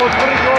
goes pretty good.